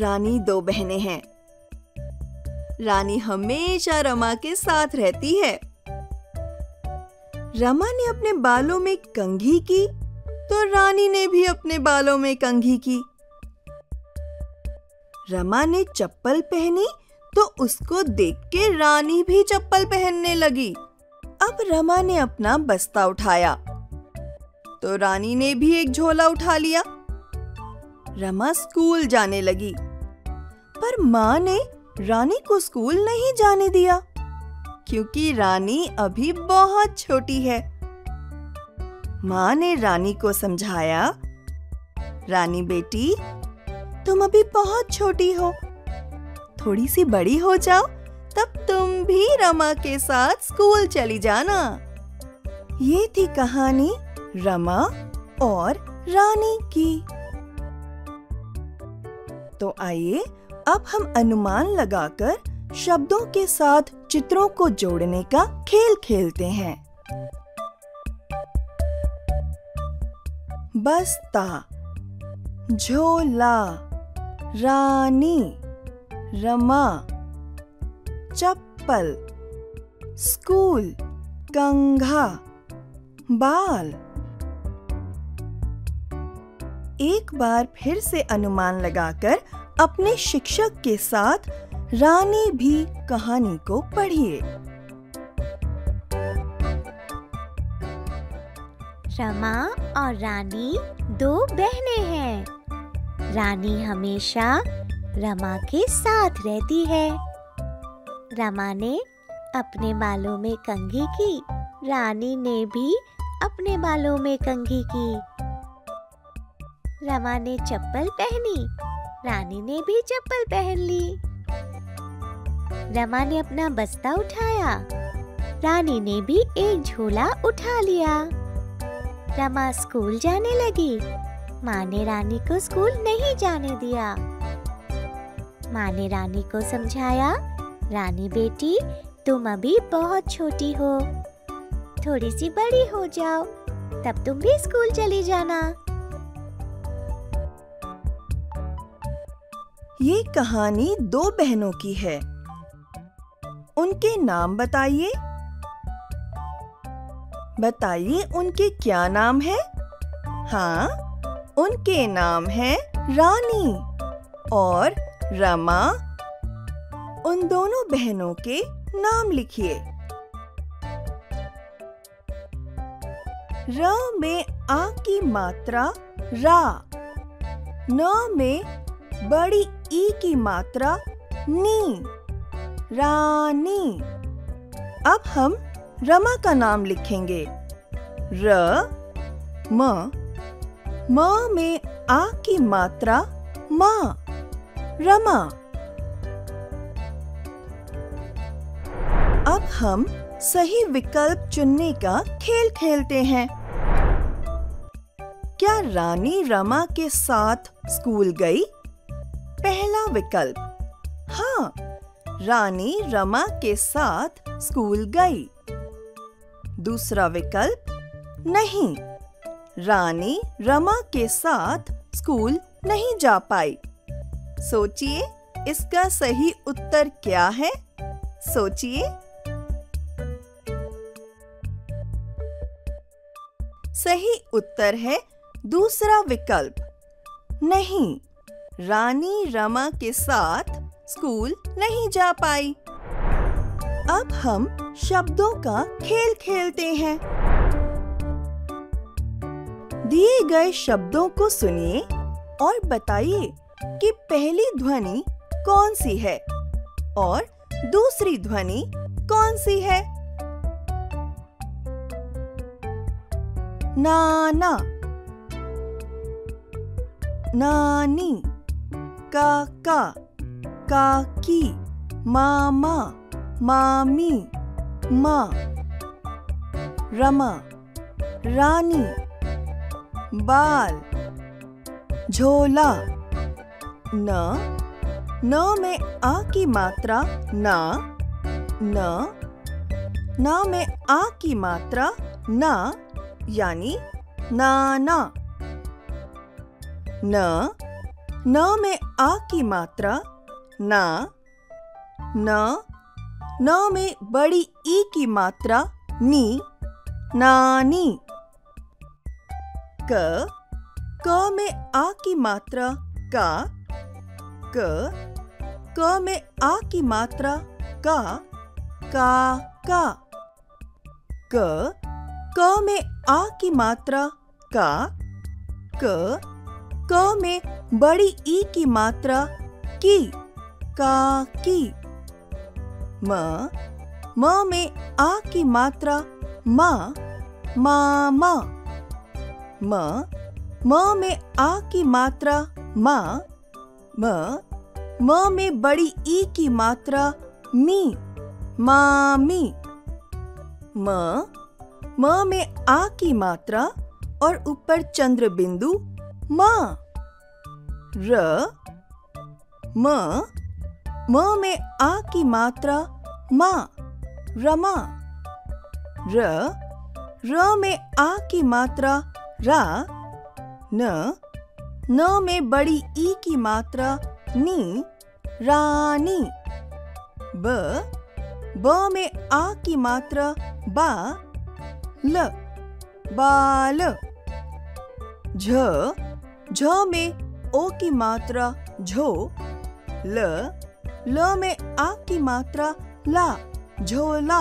रानी दो बहनें हैं। रानी हमेशा रमा के साथ रहती है। रमा ने अपने बालों में कंघी की तो रानी ने भी अपने बालों में कंघी की। रमा ने चप्पल पहनी तो उसको देख के रानी भी चप्पल पहनने लगी। अब रमा ने अपना बस्ता उठाया। तो रानी ने भी एक झोला उठा लिया। रमा स्कूल जाने लगी। पर माँ ने रानी को स्कूल नहीं जाने दिया, क्योंकि रानी अभी बहुत छोटी है। माँ ने रानी को समझाया, रानी बेटी, तुम अभी बहुत छोटी हो। थोड़ी सी बड़ी हो जाओ, तब तुम भी रमा के साथ स्कूल चली जाना। ये थी कहानी रमा और रानी की। तो आइए अब हम अनुमान लगाकर शब्दों के साथ चित्रों को जोड़ने का खेल खेलते हैं। बस्ता, झोला, रानी, रमा, चप्पल, स्कूल कंघा बाल। एक बार फिर से अनुमान लगाकर अपने शिक्षक के साथ रानी भी कहानी को पढ़िए। रमा और रानी दो बहनें हैं। रानी हमेशा रमा के साथ रहती है। रमा ने अपने बालों में कंघी की। रानी ने भी अपने बालों में कंघी की। रमा ने चप्पल पहनी। रानी ने भी चप्पल पहन ली। रमा ने अपना बस्ता उठाया। रानी ने भी एक झोला उठा लिया। रमा स्कूल जाने लगी। माँ ने रानी को स्कूल नहीं जाने दिया। माँ ने रानी को समझाया, रानी बेटी, तुम अभी बहुत छोटी हो। थोड़ी सी बड़ी हो जाओ, तब तुम भी स्कूल चली जाना। ये कहानी दो बहनों की है। उनके नाम बताइए। बताइए उनके क्या नाम है? हाँ उनके नाम है रानी और रमा। उन दोनों बहनों के नाम लिखिए। र में आ की मात्रा रा, न में बड़ी ई की मात्रा नी, रानी। अब हम रमा का नाम लिखेंगे। र, म म में आ की मात्रा मा, रमा। अब हम सही विकल्प चुनने का खेल खेलते हैं। क्या रानी रमा के साथ स्कूल गई? पहला विकल्प। हाँ रानी रमा के साथ स्कूल गई। दूसरा विकल्प, नहीं, रानी रमा के साथ स्कूल नहीं जा पाई। सोचिए, इसका सही उत्तर क्या है? सोचिए। सही उत्तर है दूसरा विकल्प, नहीं रानी रमा के साथ स्कूल नहीं जा पाई। अब हम शब्दों का खेल खेलते हैं। दिए गए शब्दों को सुनिए और बताइए कि पहली ध्वनि कौन सी है और दूसरी ध्वनि कौन सी है। नाना। नानी। काका काकी मामा, मामी, माँ, रमा, रानी, बाल, झोला, न न में आ की मात्रा, ना, न न में आ की मात्रा, ना, यानी नाना, न न में आ की मात्रा, ना, न न में बड़ी ई की मात्रा, नी, नानी। क क में आ की मात्रा, का, क क में आ की मात्रा, का का का। क क में आ की मात्रा, का, क क में बड़ी ई की मात्रा की, का, की। म म में आ की मात्रा मा मा मा। म म में आ की मात्रा मा, म म में बड़ी ई की मात्रा मी मामी म। म, में आ की मात्रा और ऊपर चंद्र बिंदु माँ। र। म। म में आ की मात्रा, माँ। रमा। र। र में आ की मात्रा, रा। न। न में बड़ी ई की मात्रा, नी। रानी। ब। ब में आ की मात्रा, बा। ल। बाल। झ। झ में ओ की मात्रा झो, ल ल में आ की मात्रा ला झोला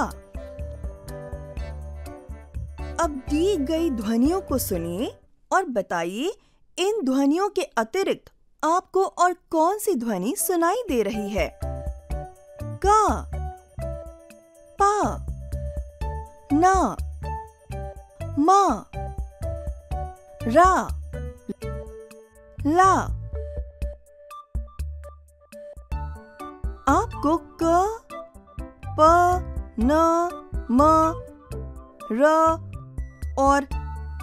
अब दी गई ध्वनियों को सुनिए और बताइए, इन ध्वनियों के अतिरिक्त आपको और कौन सी ध्वनि सुनाई दे रही है? का, पा, ना, मा, रा। ला। आपको क, प, न, म, र और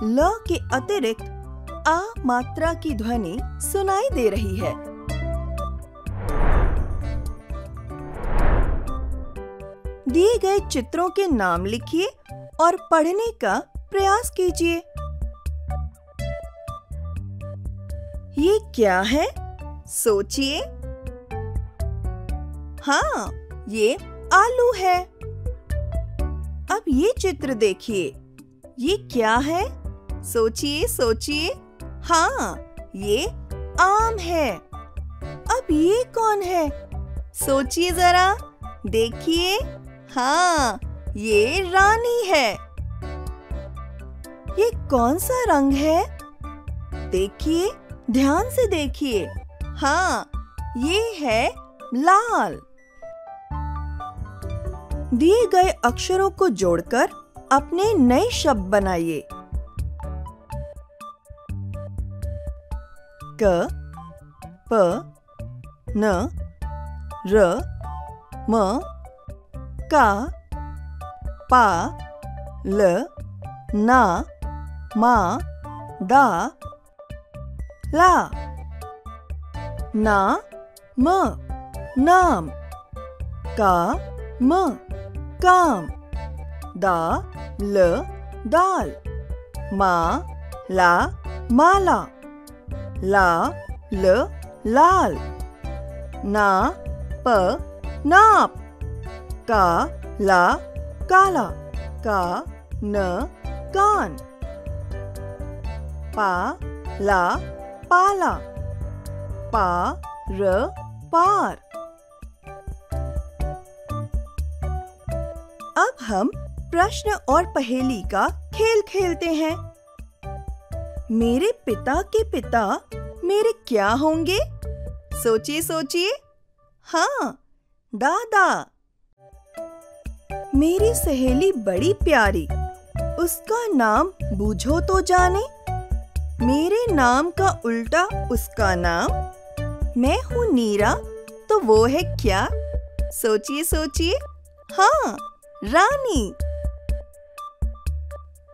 ल के अतिरिक्त आ मात्रा की ध्वनि सुनाई दे रही है। दिए गए चित्रों के नाम लिखिए और पढ़ने का प्रयास कीजिए। ये क्या है? सोचिए। हाँ ये आलू है। अब ये चित्र देखिए। ये क्या है? सोचिए सोचिए। हाँ ये आम है। अब ये कौन है? सोचिए जरा। देखिए। हाँ ये रानी है। ये कौन सा रंग है? देखिए। ध्यान से देखिए। हाँ ये है लाल। दिए गए अक्षरों को जोड़कर अपने नए शब्द बनाइए। क, प, न, र, म, का, पा, ल, ना, मा, दा ला। ना, म, नाम। का, म, काम। दा, ल, दाल। मा, ला, माला। ला, ल, लाल। ना, प, नाप। का, ला, काला। का, न, कान। पा, ला पाला। पा, र, पार। अब हम प्रश्न और पहेली का खेल खेलते हैं। मेरे पिता के पिता मेरे क्या होंगे? सोचिए सोचिए। हाँ दादा। मेरी सहेली बड़ी प्यारी, उसका नाम बूझो तो जाने। मेरे नाम का उल्टा उसका नाम? मैं हूँ नीरा तो वो है क्या? सोचिए सोचिए। हाँ रानी।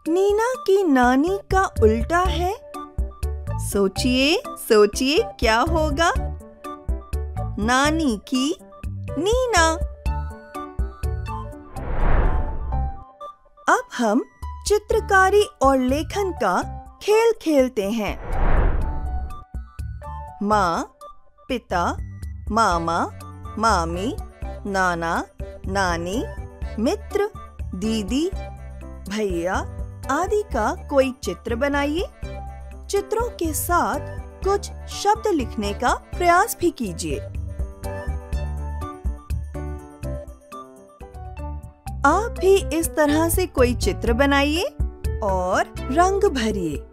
नीना की नानी का उल्टा है? सोचिए सोचिए, क्या होगा? नानी की नीना। अब हम चित्रकारी और लेखन का खेल खेलते हैं। माँ, पिता, मामा, मामी, नाना, नानी, मित्र, दीदी, भैया आदि का कोई चित्र बनाइए। चित्रों के साथ कुछ शब्द लिखने का प्रयास भी कीजिए। आप भी इस तरह से कोई चित्र बनाइए और रंग भरिए।